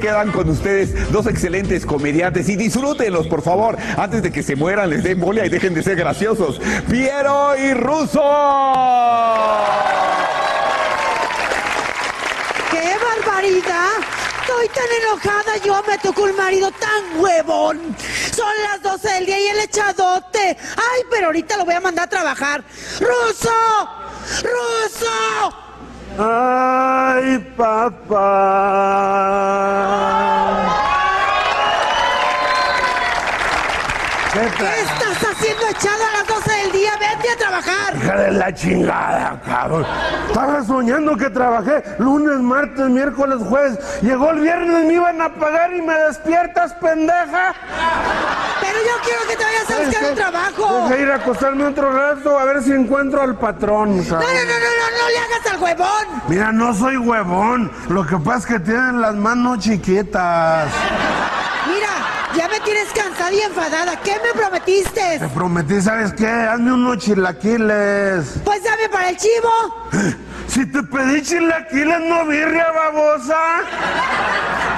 Quedan con ustedes dos excelentes comediantes y disfrútenlos, por favor, antes de que se mueran, les den bolia y dejen de ser graciosos. Piero y Ruso. ¡Qué barbaridad! Estoy tan enojada, yo me tocó un marido tan huevón. Son las 12 del día y el echadote. Ay, pero ahorita lo voy a mandar a trabajar. ¡Ruso! ¡Ruso! Ay, papá. ¿Qué ¿Qué estás haciendo echado a las 12 del día? Vete a trabajar. Hija de la chingada, cabrón. Estaba soñando que trabajé lunes, martes, miércoles, jueves. Llegó el viernes, me iban a pagar y me despiertas, pendeja. Pero yo quiero que te vayas a buscar un trabajo. Deja ir a acostarme otro rato a ver si encuentro al patrón, No, no, cabrón. no, no, no, no le hagas al huevón. Mira, no soy huevón. Lo que pasa es que tienen las manos chiquitas. Mira, ya me tienes cansada y enfadada. ¿Qué me prometiste? Te prometí, ¿sabes qué? Hazme unos chilaquiles. Pues dame para el chivo. Si te pedí chilaquiles, no birria, babosa.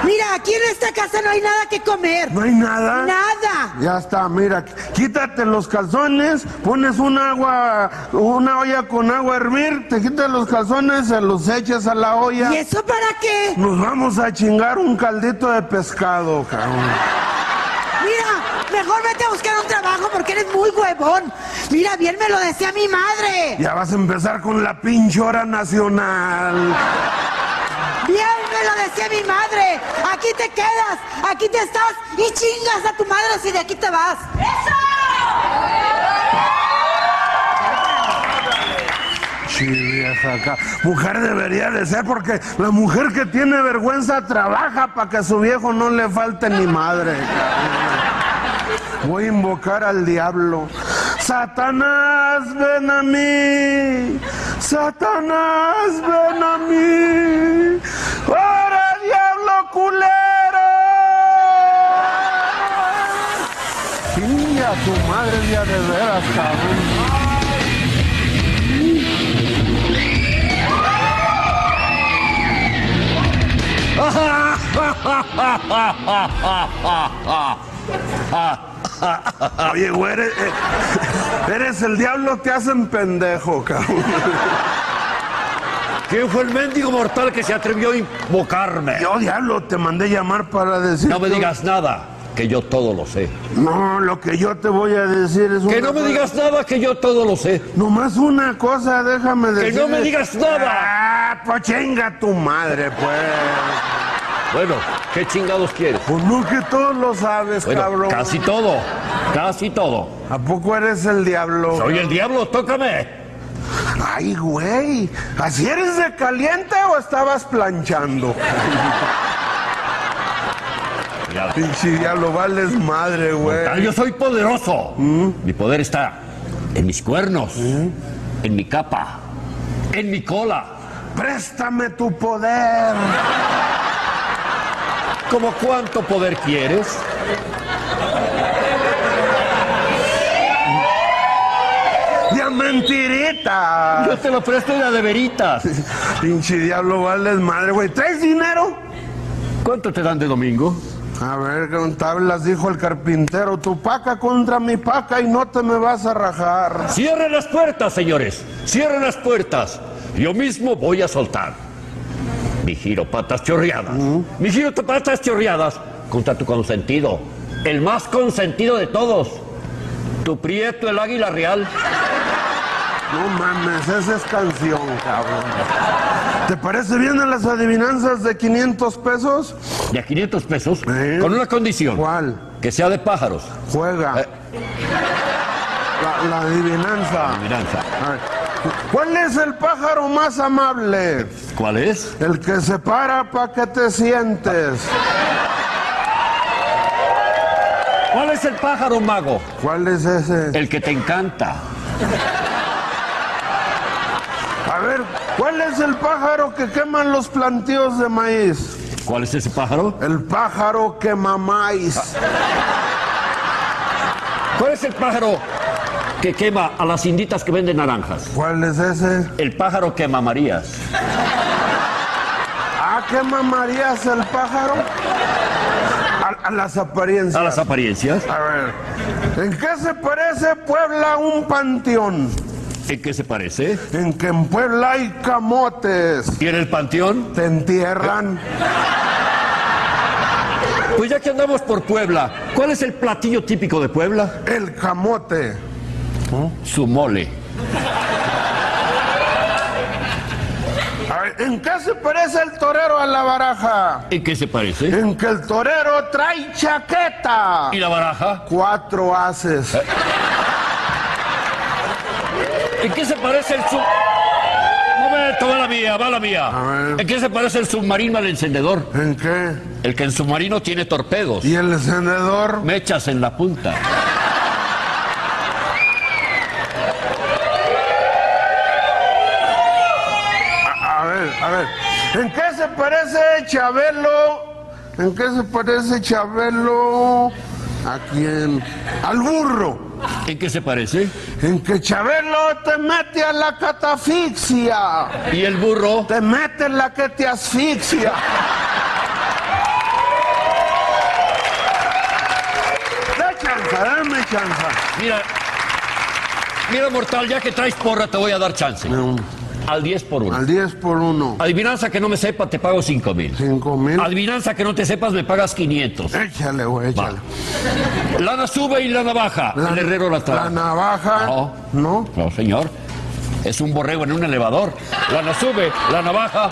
Mira, aquí en esta casa no hay nada que comer. ¿No hay nada? Nada. Ya está, mira, quítate los calzones, pones un agua, una olla con agua a hervir, te quitas los calzones, se los echas a la olla. ¿Y eso para qué? Nos vamos a chingar un caldito de pescado, cabrón. Mejor vete a buscar un trabajo porque eres muy huevón. Mira, bien me lo decía mi madre. Ya vas a empezar con la pinche hora nacional. Bien me lo decía mi madre. Aquí te quedas, aquí te estás y chingas a tu madre si de aquí te vas. Sí, vieja acá. Mujer debería de ser porque la mujer que tiene vergüenza trabaja para que a su viejo no le falte ni madre. cabrón. Voy a invocar al diablo. Satanás, ven a mí. Satanás, ven a mí. ¡Ahora, diablo culero! Sí, a tu madre día de veras, cabrón. Oye, güey, eres, eh, eres el diablo, te hacen pendejo, cabrón. ¿Quién fue el mendigo mortal que se atrevió a invocarme? Yo, diablo, te mandé llamar para decir. No me digas nada, que yo todo lo sé. No, lo que yo te voy a decir es Que no me digas nada, que yo todo lo sé. Nomás una cosa, déjame Que decir. no me digas nada. Ah, pues chinga tu madre, pues. Bueno, ¿qué chingados quieres? Pues no que todos lo sabes, Bueno, cabrón. casi todo, casi todo. ¿A poco eres el diablo? Soy el diablo, tócame. Ay, güey. ¿Así eres de caliente o estabas planchando? Pinche diablo, vales madre, güey. Yo soy poderoso. Mi poder está en mis cuernos, en mi capa, en mi cola. Préstame tu poder. ¿Cómo cuánto poder quieres? ¡Ya mentirita! Yo te lo presto de a de veritas. Pinche diablo, vales madre, güey. ¿Traes dinero? ¿Cuánto te dan de domingo? A ver, con tablas dijo el carpintero, tu paca contra mi paca y no te me vas a rajar. Cierren las puertas, señores. Cierren las puertas. Yo mismo voy a soltar. Mi giro patas chorreadas. Mi giro patas chorreadas contra tu consentido. El más consentido de todos. Tu prieto, el águila real. No mames, esa es canción, cabrón. ¿Te parece bien a las adivinanzas de 500 pesos? De a 500 pesos. ¿Eh? Con una condición. ¿Cuál? Que sea de pájaros. Juega. Eh. La, la adivinanza. Adivinanza. A ver, ¿Cuál es el pájaro más amable? ¿Cuál es? El que se para para que te sientes. ¿Cuál es el pájaro mago? ¿Cuál es ese? El que te encanta. A ver, ¿cuál es el pájaro que queman los plantíos de maíz? ¿Cuál es ese pájaro? El pájaro quema maíz. ¿Cuál es el pájaro que quema a las inditas que venden naranjas? ¿Cuál es ese? El pájaro quema Marías. Ah, qué mamarías el pájaro? A, a las apariencias. A las apariencias. A ver, ¿en qué se parece Puebla a un panteón? ¿En qué se parece? En que en Puebla hay camotes. ¿Y en el panteón? Te entierran. Pues ya que andamos por Puebla, ¿cuál es el platillo típico de Puebla? El camote. Su mole. ¿En qué se parece el torero a la baraja? ¿En qué se parece? En que el torero trae chaqueta. ¿Y la baraja? Cuatro haces. ¿En qué se parece el sub... Momento, va la mía, va la mía. ¿En qué se parece el submarino al encendedor? ¿En qué? El que en submarino tiene torpedos. ¿Y el encendedor? Mechas en la punta. A, ver. ¿En qué se parece Chabelo? ¿En qué se parece Chabelo? ¿A quién? Al burro. ¿En qué se parece? En que Chabelo te mete a la catafixia. ¿Y el burro? Te mete en la que te asfixia. Da chance, dame chance. Mira, mira, mortal, ya que traes porra, te voy a dar chance. Al 10 por 1. Al 10 por 1. Adivinanza que no me sepa, te pago 5 mil. 5 mil. Adivinanza que no te sepas, me pagas 500. Échale, güey, échale. Lana sube y lana baja. el herrero la trae. La navaja. No. ¿No? No, señor. Es un borrego en un elevador. Lana sube, lana baja.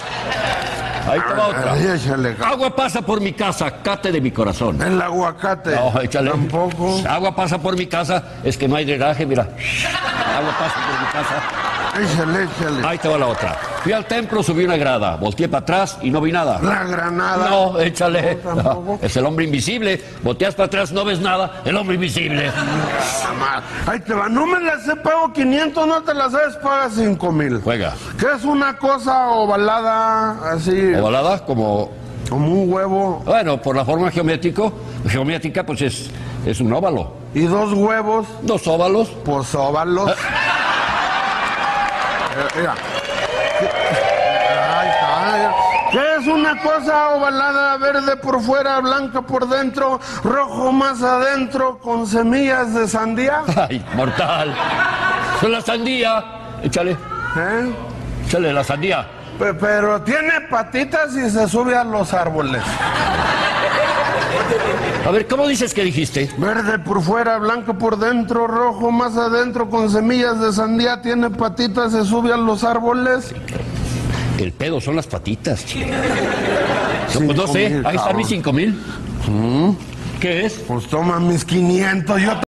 Ahí te va otra. Ay, échale. Agua pasa por mi casa, cate de mi corazón. El aguacate. No, échale. Tampoco. Agua pasa por mi casa, es que no hay drenaje, mira. Agua pasa por mi casa. Échale, échale. Ahí te va la otra. Fui al templo, subí una grada, volteé para atrás y no vi nada. La granada. No, échale. es el hombre invisible. Volteas para atrás, no ves nada. El hombre invisible. Ahí te va. No me la sé, pago 500, no te la sabes, paga 5 mil. Juega. ¿Qué es una cosa ovalada así? Ovalada, como. Como un huevo. Bueno, por la forma geométrico, geométrica, pues es, es un óvalo. Y dos huevos, Dos óvalos. pues óvalos. Mira. Ahí está. ¿Qué es una cosa ovalada, verde por fuera, blanca por dentro, rojo más adentro, con semillas de sandía? Ay, mortal. Son la sandía. Échale, ¿Eh? échale la sandía. Pe- Pero tiene patitas y se sube a los árboles. A ver, ¿cómo dices que dijiste? Verde por fuera, blanco por dentro, rojo más adentro, con semillas de sandía, tiene patitas, se sube a los árboles. El pedo son las patitas, chico. No, pues no sé, mil, ahí están mis cinco mil. ¿Qué es? Pues toma mis 500, yo